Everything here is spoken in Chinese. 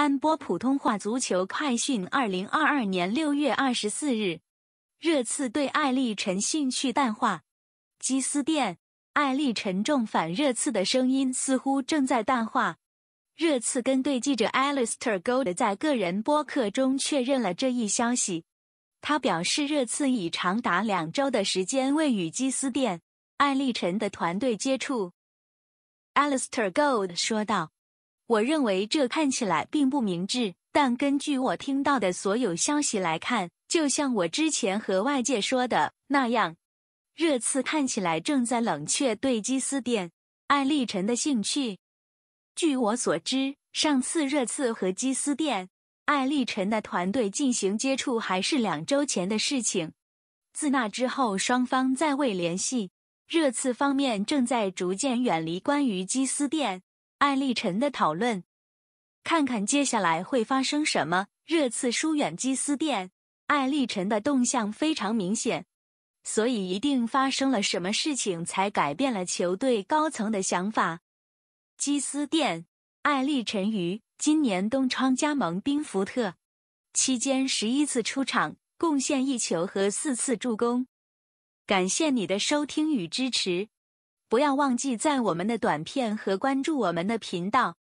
安波普通话足球快讯：二零二二年六月二十四日，热刺对艾利臣兴趣淡化。基斯甸，艾利沉重反热刺的声音似乎正在淡化。热刺跟队记者 Alistair Gold 在个人播客中确认了这一消息。他表示，热刺以长达两周的时间未与基斯甸、艾利臣的团队接触。Alistair Gold 说道。我认为这看起来并不明智，但根据我听到的所有消息来看，就像我之前和外界说的那样，热刺看起来正在冷却对基斯甸、艾利臣的兴趣。据我所知，上次热刺和基斯甸、艾利臣的团队进行接触还是两周前的事情。自那之后，双方再未联系。热刺方面正在逐渐远离关于基斯甸。艾利臣的讨论，看看接下来会发生什么。热刺疏远基斯甸，艾利臣的动向非常明显，所以一定发生了什么事情才改变了球队高层的想法。基斯甸、艾利臣于今年冬窗加盟宾福特，期间十一次出场，贡献一球和四次助攻。感谢你的收听与支持。不要忘记赞我们的短片和关注我们的频道。